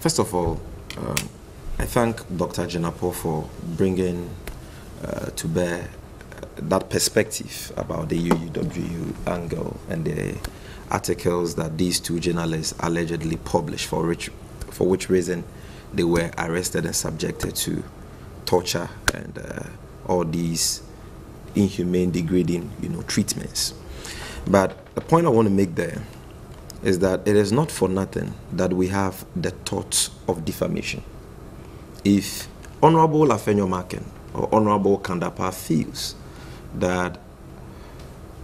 first of all, um, I thank Dr. Jenapo for bringing uh, to bear uh, that perspective about the UUW angle and the articles that these two journalists allegedly published, for which, for which reason they were arrested and subjected to torture and uh, all these inhumane, degrading, you know, treatments. But the point I want to make there is that it is not for nothing that we have the tort of defamation. If Honorable Afenyo Markin or Honorable Kan-Dapaah feels that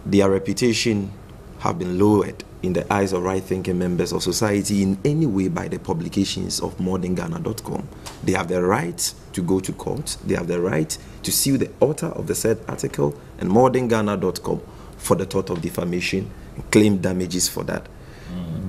their reputation have been lowered in the eyes of right-thinking members of society in any way by the publications of modernghana.com. They have the right to go to court. They have the right to sue the author of the said article and modernghana.com for the tort of defamation and claim damages for that.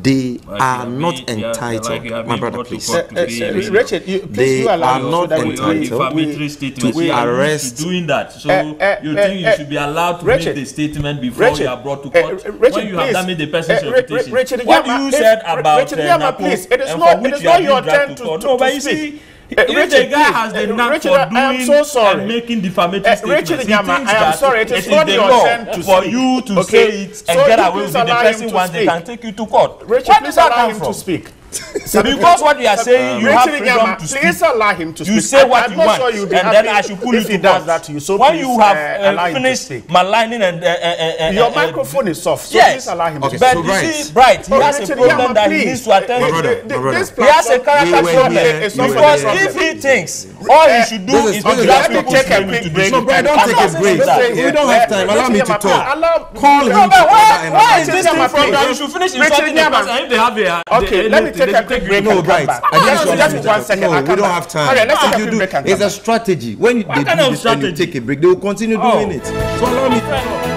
They Like are you have not been- you are- entitled, like you have my been brother, brought to please. court Uh, uh, today, uh, you- Richard, you, please They you allow are me so not that we- entitled we- defamatory statement. to you are arrest- used to doing that. So Uh, uh, you uh, think you uh, should be allowed to Richard, make the statement before Richard, you are brought to uh, court uh, Richard, when you have please. damaged the person's Uh, Ri- Ri- reputation. Richard what Nyamah, you if- said Ri- about Richard uh, Nyamah, Napo please, it is and not- for it which is you not have your been dragged turn to to- court. to- No, but to you speak. Uh, if Richard, the guy please, has the uh, knack Richard, for I am doing so sorry. and making defamatory Uh, statements, Richard he Yama, thinks I am sorry, it is it not the law to for speak. you to Okay? say it and So get away with it. The person once they can take you to court. Richard, Where please allow come him from? to speak. Because what you are saying, you have Richard freedom to speak. please allow him to speak. You say what I'm you want, sure and then I should pull you if to does that to you. So when you have uh, uh, allow him to finished speak. maligning and uh, uh, uh, Your uh, microphone is soft, so yes. please allow him Okay, to but speak. so you see, Bright, he Oh, has a problem that he needs to attend Uh, to. brother, th- th- my brother. this He has a character problem here, It's you not were for because if he thinks all he should do is- is this to is- drag let me people's take a quick break. this. No, Brian, don't take a break. We don't have time. Allow me to talk. Call him No, to but talk why- is this thing from that? You should finish insulting the person. If they have a Okay, let me take a quick break No, and come Bright. back. I Just- just one second, No, we come don't back. have time. All right, let's take a quick break and It's come a strategy. When you- they do this and you take a break, they will continue Oh. doing it. So allow me.